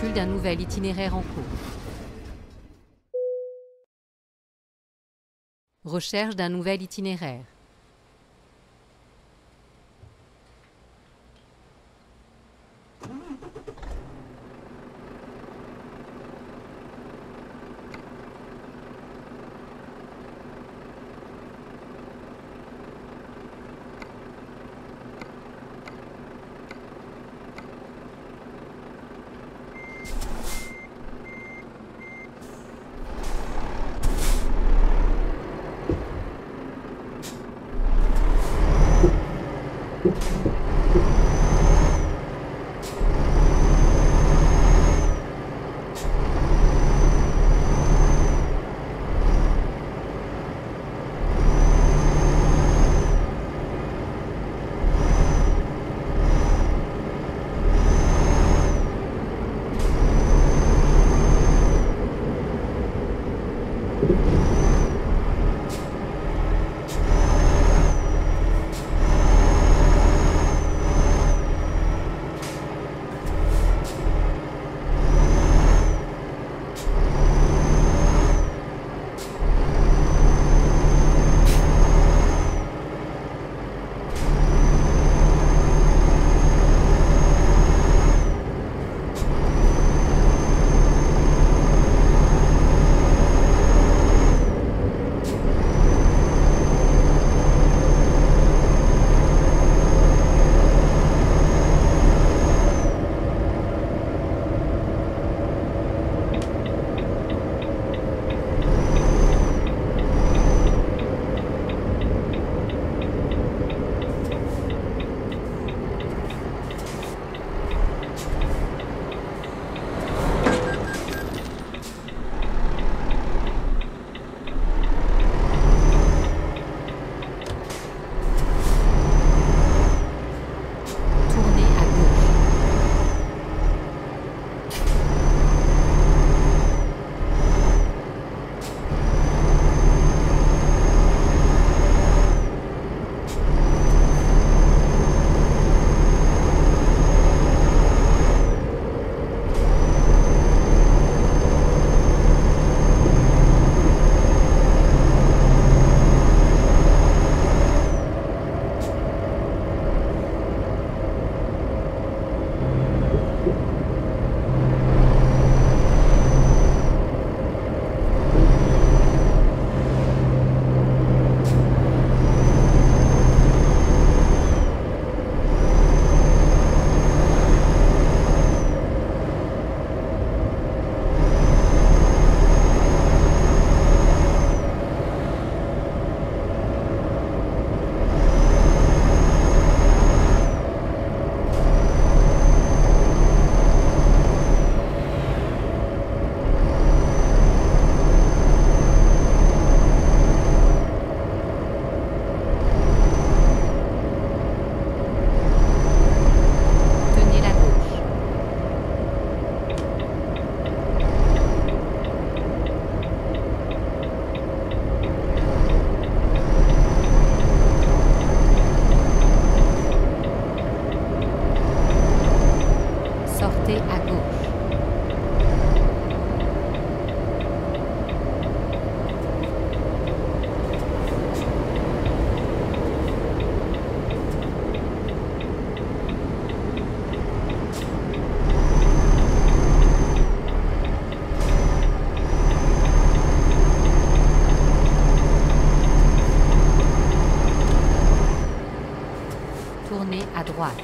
D'un nouvel itinéraire en cours. Recherche d'un nouvel itinéraire. to watch.